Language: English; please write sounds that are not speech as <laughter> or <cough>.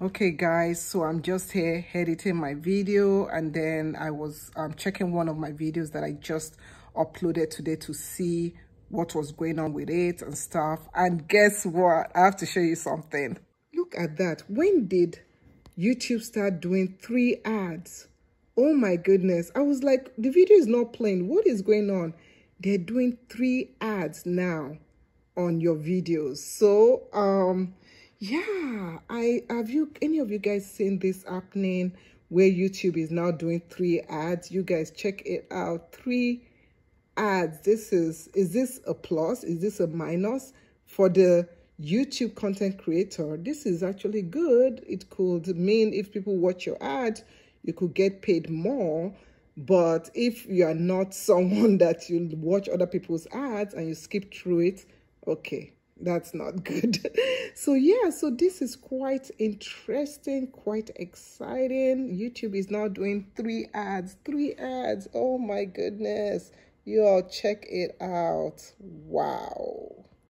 okay guys so i'm just here editing my video and then i was um, checking one of my videos that i just uploaded today to see what was going on with it and stuff. And guess what? I have to show you something. Look at that. When did youtube start doing three ads? Oh my goodness. I was like the video is not playing. What is going on? They're doing three ads now on your videos. So um yeah i have you any of you guys seen this happening where youtube is now doing three ads? You guys check it out. Three ads. This is is this a plus? Is this a minus for the youtube content creator? This is actually good. It could mean if people watch your ad you could get paid more. But if you are not <laughs> someone that you watch other people's ads and you skip through it okay that's not good. <laughs> So yeah so this is quite interesting quite exciting. Youtube is now doing three ads three ads. Oh my goodness. You all check it out. Wow